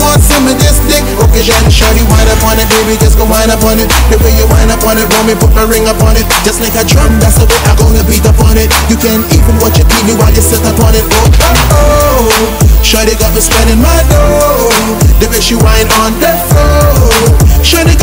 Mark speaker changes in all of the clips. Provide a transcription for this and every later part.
Speaker 1: want some of this dick. Okay, Jen, shorty, wind up on it, baby, just go wind up on it. The way you wind up on it, want me put my ring up on it. Just like a drum, that's the way I'm gonna beat up on it. You can even watch your TV while you sit up on it. Oh, oh, oh. Shorty got me spending my dough. The way she whine on the floor. Shorty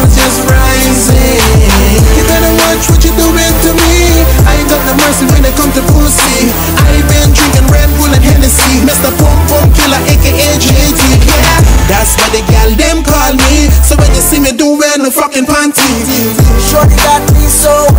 Speaker 2: in
Speaker 1: just rising. You better watch what you're doing to me. I ain't got no mercy when it come to pussy. I ain't been drinking Red Bull and Hennessy. Mr. Pum Pum Killer, aka JT. Yeah, that's what the gal them call me. So when you see me doing the fucking panties.
Speaker 2: Shorty got me so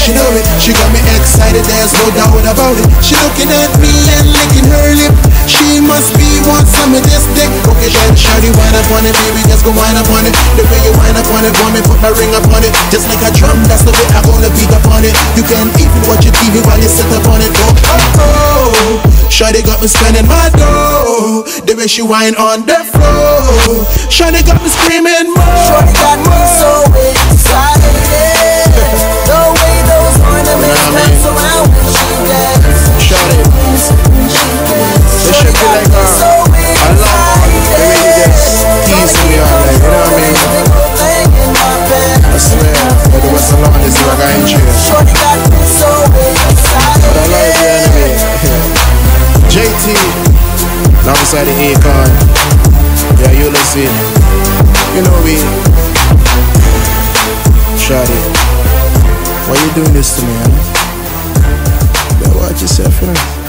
Speaker 2: she
Speaker 1: know it. She got me excited, there's no doubt about it. She looking at me and licking her lip. She must be want some of this dick. Okay, then shorty wind up on it, baby, just go wind up on it. The way you wind up on it, want me put my ring up on it. Just like a drum, that's the way I'm gonna beat up on it. You can even watch your TV while you sit up on it. Oh, oh, oh. Shorty got me spending my dough. The way she whine on the floor. Shorty got me screaming more.
Speaker 2: Shorty got me so excited.
Speaker 1: Alongside the Akon. Yeah, you listen. You know. Shawty, why you doing this to me, watch yourself, you know.